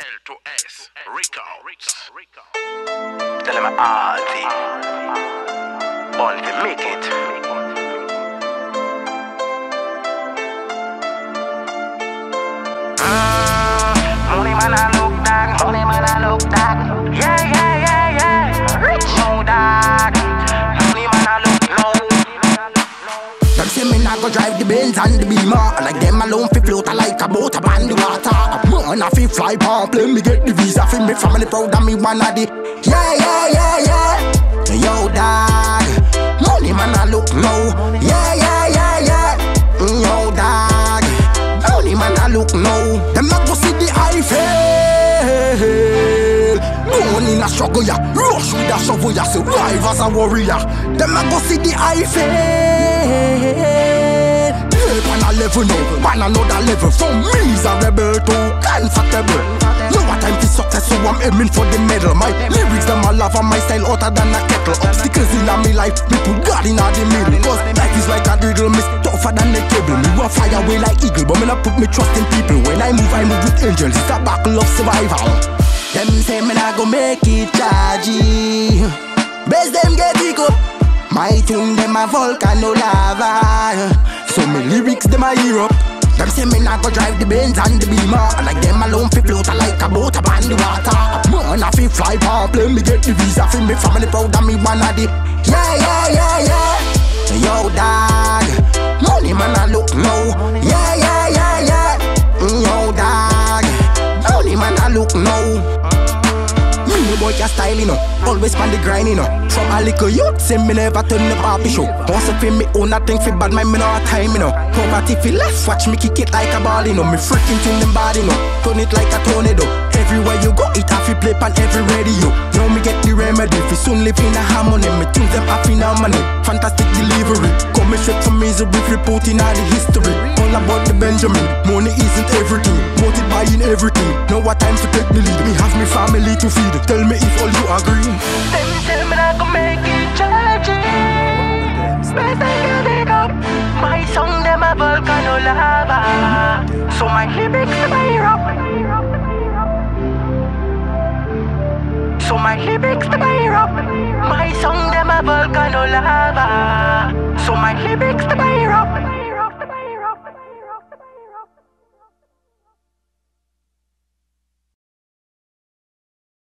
L2S, Rico, Rico, Tell him Atty. Born to make it. Money man I look dog, money man I look dog. Yeah, yeah, yeah, yeah. Rich no dog. Money man I look low. Them say me nah go drive the Benz and the Beamer Like them alone fi float like a boat upon the water I fi fly pon plane me get the visa Fi me family proud and me one of the Yeah yeah yeah yeah Yo dog Money man I look low Yeah yeah yeah yeah Yo dog Money man I look low Them not go see the Eiffel no one in a struggle, yeah. Rush with a shovel, yeah. Survive as a warrior. Them a go see the Eiffel. On a level now, man another level. From a rebel to comfortable. No what time to success, so I'm aiming for the medal. My lyrics them a love and my style hotter than a kettle. Obstacles in a me life, me put God in a the middle. Cause life is like a riddle, me tougher than a cable. Me will fire away like eagle, but me not put me trust in people. When I move, I move with angels. It's a battle of survival. Them say me not go make it chargy. Best them get it go My tune them a volcano lava. So me lyrics them a hear up. Them say me not go drive the Benz and the Beamer. And Like them alone fi float like a boat upon the water. Man I fi fly pon plane me get the visa Fi me family proud and me one of the Yeah yeah yeah yeah. Yo boy can style, you know. Always on the grind, you know. From a little youth, say me never turn the poppy show. Hustle for me own, nothing for bad, my me no time, you know. Poverty for less, watch me kick it like a ball, you know. Me freaking tune them body, you know. Turn it like a tornado. Everywhere you go, it have to play on every radio. Now me get the remedy, fi soon live in a harmony. Me think them now money. Fantastic delivery. Coming straight from misery, reporting all the history. Benjamin. Money isn't everything. Wanted buying everything. Now what time to take the lead? Me have me family to feed. Tell me if all you agree. Them say me not go make it chargy. Best I can up. My song them a volcano lava. So my lyrics a up. So my lyrics hear up. My song them a volcano lava. So my lyrics hear up.